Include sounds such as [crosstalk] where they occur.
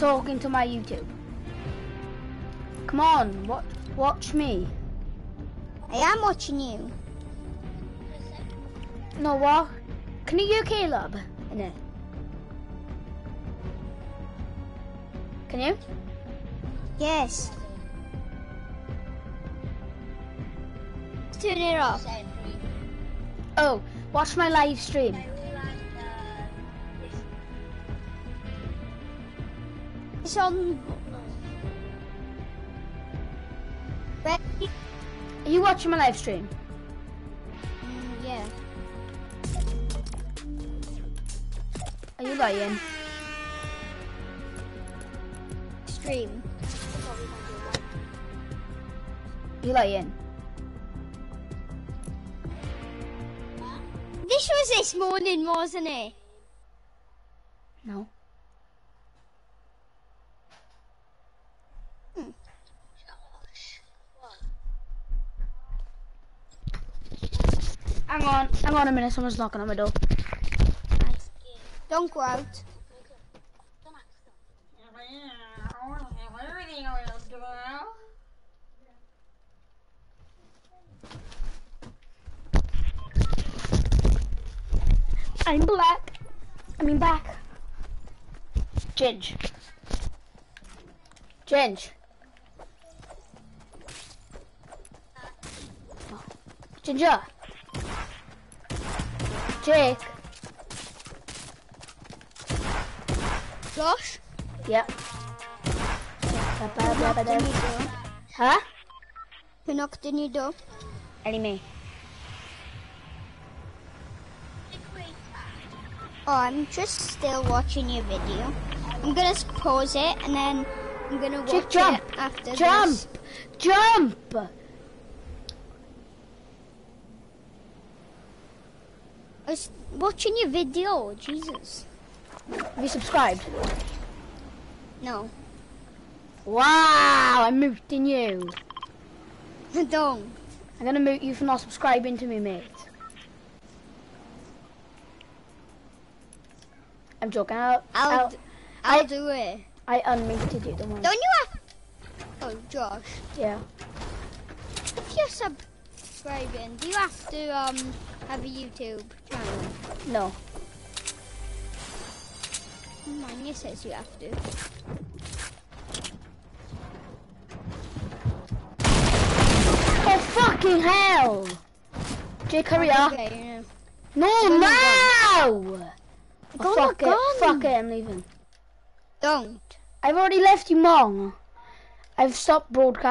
talking to my YouTube. Come on, watch, watch me. I am watching you. No, what? Can you hear Caleb in it? Can you? Yes. Turn it off. Oh, watch my live stream. It's on. Are you watching my live stream? Mm, yeah. Are you lying? Stream. You lying? This was this morning, wasn't it? No. Hang on, hang on a minute, someone's knocking on my door. Don't go out. I'm black. I mean back. Ginge. Ginge. Ginger. Jake. Josh? Yeah. Who knocked on your door? Huh? Who knocked on your door? Ellie me. Oh, I'm just still watching your video. I'm gonna pause it and then I'm gonna watch Jake, jump. it after Jump! this. Jump! I was watching your video. Jesus. Have you subscribed? No. Wow, I'm muting you. I [laughs] don't. I'm gonna mute you for not subscribing to me, mate. I'm joking. I'll, I'll, I'll, I'll I- do it. I unmuted you, don't worry. Don't you have? Oh, Josh. Yeah. If you're do you have to um have a YouTube channel? No. Mine it says you have to. Oh, fucking hell! Jake, hurry up. Okay. No, Gun, now! Gun, Oh, fuck gun. it. Fuck it, I'm leaving. Don't. I've already left you, Mong. I've stopped broadcasting.